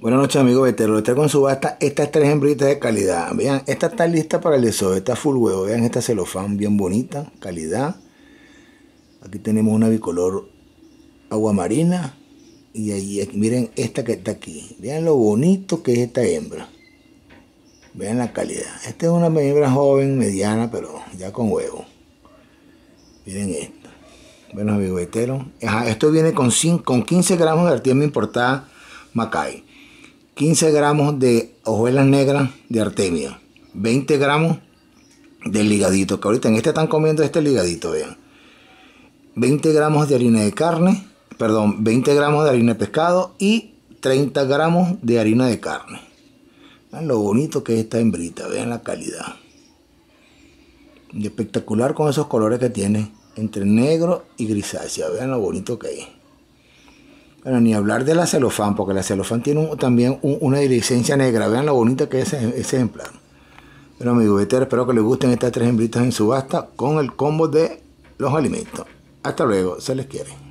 Buenas noches amigos veteros, traigo en subasta estas tres hembritas de calidad. Vean, esta está lista para el desove, está full huevo. Vean esta celofán bien bonita, calidad. Aquí tenemos una bicolor agua marina. Y ahí, miren esta que está aquí. Vean lo bonito que es esta hembra. Vean la calidad. Esta es una hembra joven, mediana, pero ya con huevo. Miren esta. Bueno amigos veteros. esto viene con, con 15 gramos de artiemia importada Macay. 15 gramos de hojuelas negras de artemia, 20 gramos del ligadito, que ahorita en este están comiendo este ligadito, vean. 20 gramos de harina de carne, perdón, 20 gramos de harina de pescado y 30 gramos de harina de carne. Vean lo bonito que es esta hembrita, vean la calidad. Espectacular con esos colores que tiene, entre negro y grisácea, vean lo bonito que es. Bueno, ni hablar de la celofán, porque la celofán tiene también una licencia negra. Vean lo bonita que es ese, ejemplar. Bueno, amigos, espero que les gusten estas tres hembritas en subasta con el combo de los alimentos. Hasta luego, se les quiere.